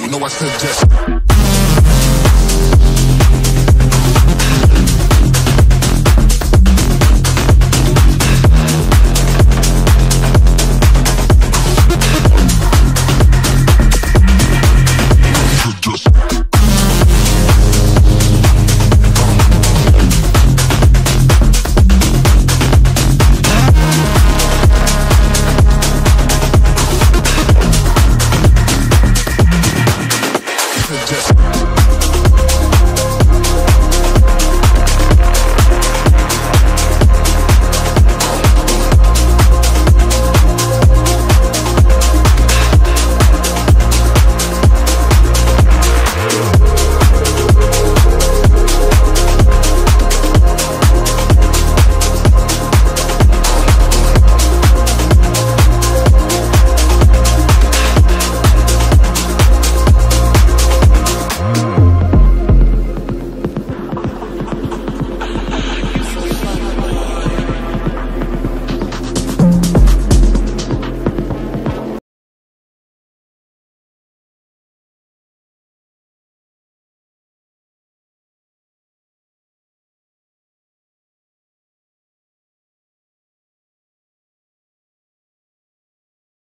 You know I said just.